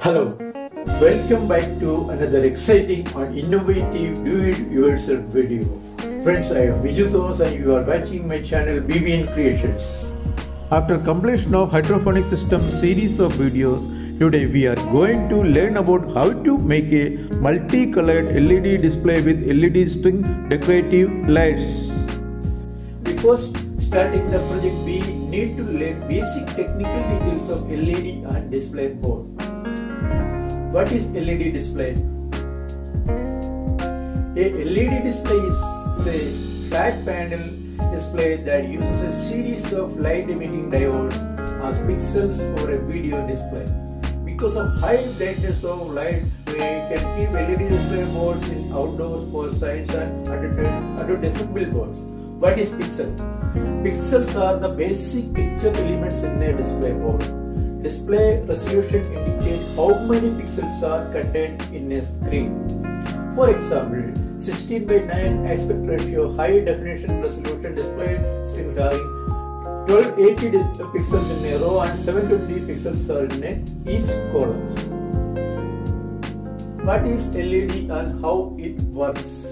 Hello, welcome back to another exciting and innovative do it yourself video. Friends, I am Biju Thomas and you are watching my channel BBN Creations. After completion of hydroponic system series of videos, today we are going to learn about how to make a multicolored LED display with LED string decorative lights. Before starting the project, we need to learn basic technical details of LED and display board. What is LED display? A LED display is a flat panel display that uses a series of light emitting diodes as pixels for a video display. Because of high brightness of light, we can keep LED display boards in outdoors for signs and advertisement billboards. What is pixel? Pixels are the basic picture elements in a display board. Display resolution indicates how many pixels are contained in a screen. For example, 16 by 9 aspect ratio high definition resolution display screen having 1280 pixels in a row and 720 pixels are in each column. What is LED and how it works?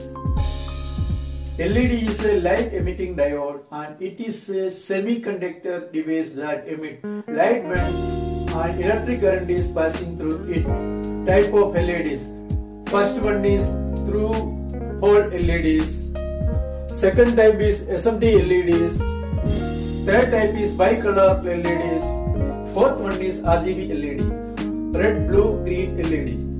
LED is a light emitting diode and it is a semiconductor device that emits light when and electric current is passing through it. Type of LEDs. First one is through hole LEDs. Second type is SMT LEDs. Third type is bicolor LEDs. Fourth one is RGB LED. Red, blue, green LED.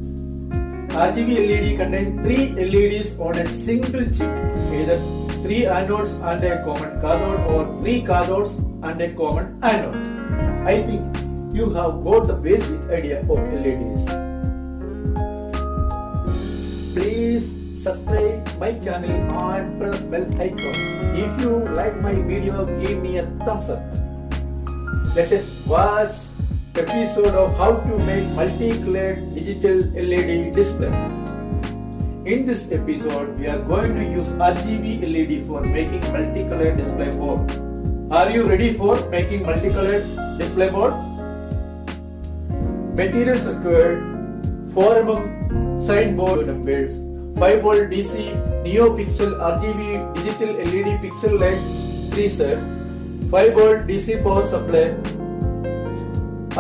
RGB LED contains three LEDs on a single chip, either three anodes and a common cathode or three cathodes and a common anode. I think you have got the basic idea of LEDs. Please subscribe my channel and press bell icon. If you like my video, give me a thumbs up. Let us watch episode of how to make multicolored digital LED display. In this episode, we are going to use RGB LED for making multicolored display board. Are you ready for making multicolored display board? Materials required 4 mm sign board numbers, 5 volt DC NeoPixel RGB digital LED pixel light 3 set, 5 volt DC power supply,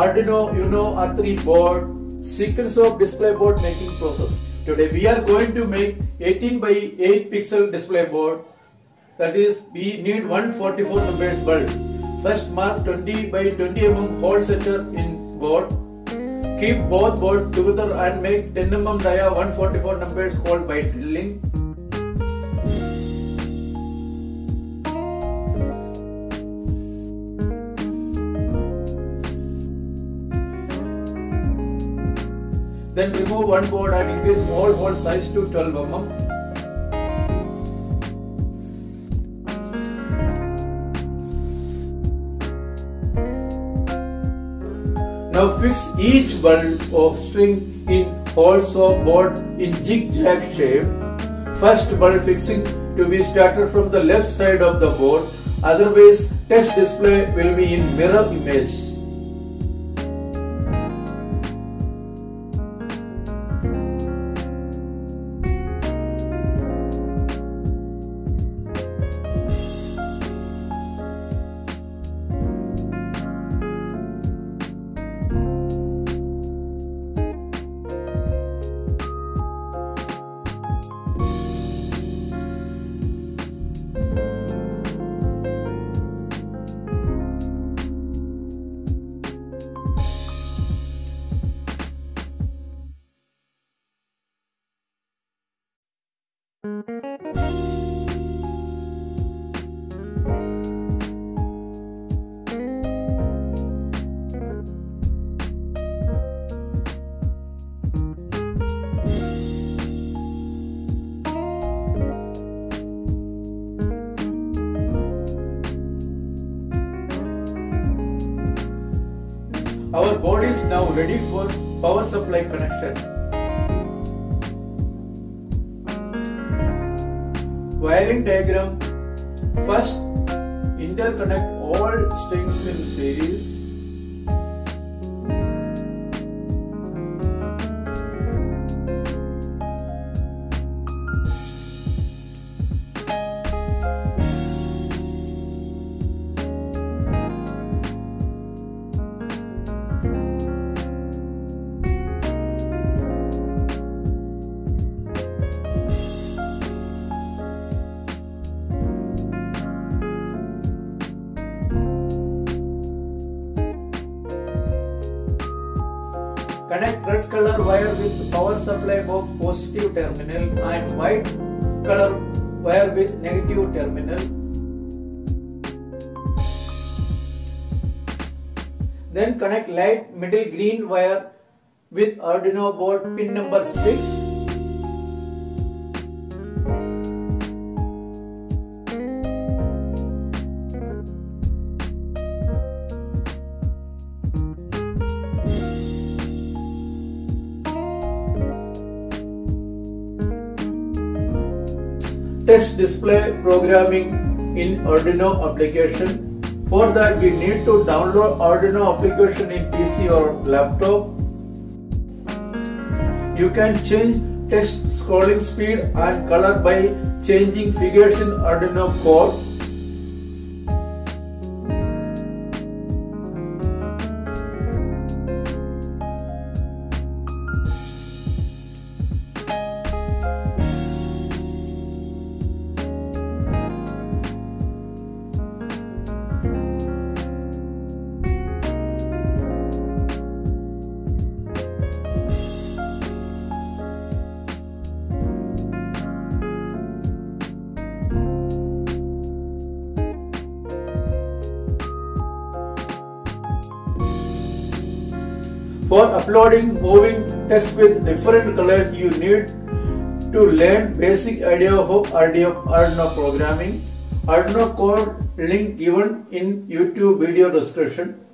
Arduino Uno R3 board, sequence of display board making process. Today we are going to make 18 by 8 pixel display board. That is, we need 144 numbers bulb. First mark 20 by 20 mm hole center in board. Keep both boards together and make 10 mm dia 144 numbers hole by drilling. Then remove one board and increase all hole size to 12 mm. Now fix each bulb of string in holes of board in zigzag shape. First bulb fixing to be started from the left side of the board, otherwise test display will be in mirror image. Our board is now ready for power supply connection. Wiring diagram. First, interconnect all strings in series. Connect red color wire with power supply box positive terminal and white color wire with negative terminal. Then connect light middle green wire with Arduino board pin number 6 test display programming in Arduino application. For that we need to download Arduino application in PC or laptop. You can change test scrolling speed and color by changing figures in Arduino code. For uploading moving text with different colors, you need to learn basic idea of Arduino, Arduino programming. Arduino code link given in YouTube video description.